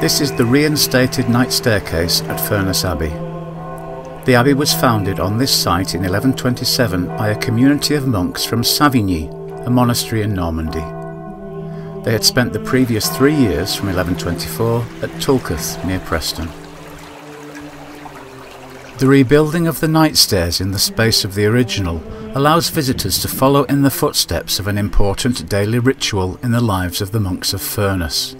This is the reinstated night staircase at Furness Abbey. The abbey was founded on this site in 1127 by a community of monks from Savigny, a monastery in Normandy. They had spent the previous three years from 1124 at Tulketh near Preston. The rebuilding of the night stairs in the space of the original allows visitors to follow in the footsteps of an important daily ritual in the lives of the monks of Furness.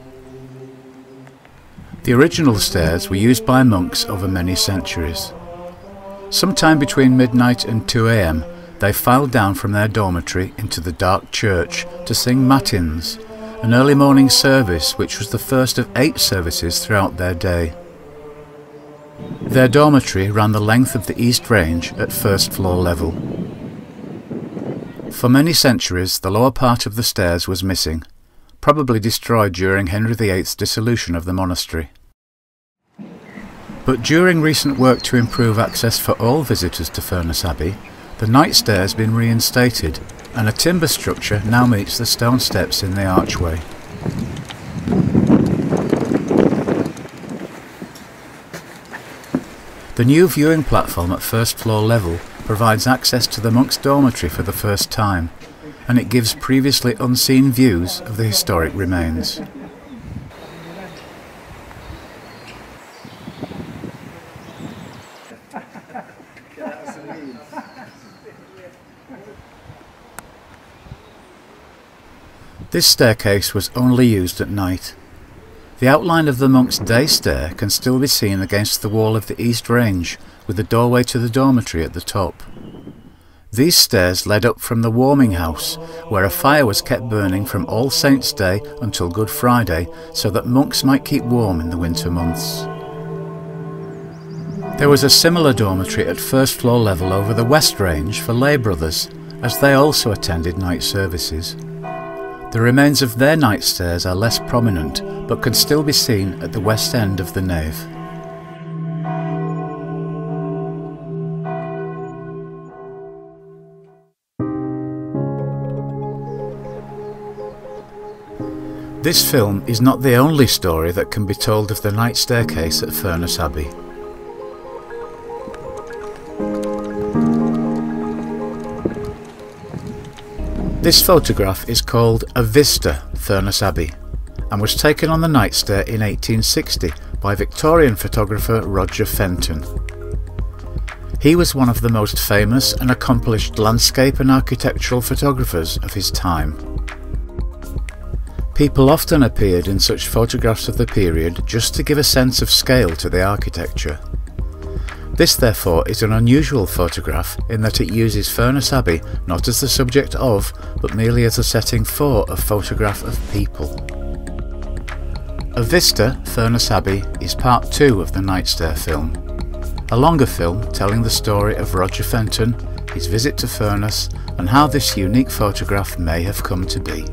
The original stairs were used by monks over many centuries. Sometime between midnight and 2 a.m., they filed down from their dormitory into the dark church to sing matins, an early morning service which was the first of eight services throughout their day. Their dormitory ran the length of the East Range at first floor level. For many centuries the lower part of the stairs was missing, probably destroyed during Henry VIII's dissolution of the monastery. But during recent work to improve access for all visitors to Furness Abbey, the night stair has been reinstated and a timber structure now meets the stone steps in the archway. The new viewing platform at first floor level provides access to the monks' dormitory for the first time, and it gives previously unseen views of the historic remains. This staircase was only used at night. The outline of the monk's day stair can still be seen against the wall of the east range, with the doorway to the dormitory at the top. These stairs led up from the warming house, where a fire was kept burning from All Saints' Day until Good Friday, so that monks might keep warm in the winter months. There was a similar dormitory at first floor level over the West Range for lay brothers, as they also attended night services. The remains of their night stairs are less prominent, but can still be seen at the west end of the nave. This film is not the only story that can be told of the night staircase at Furness Abbey. This photograph is called A Vista, Furness Abbey, and was taken on the night stair in 1860 by Victorian photographer Roger Fenton. He was one of the most famous and accomplished landscape and architectural photographers of his time. People often appeared in such photographs of the period just to give a sense of scale to the architecture. This therefore is an unusual photograph in that it uses Furness Abbey not as the subject of, but merely as a setting for a photograph of people. A Vista, Furness Abbey, is part two of the Night Stair film. A longer film telling the story of Roger Fenton, his visit to Furness, and how this unique photograph may have come to be.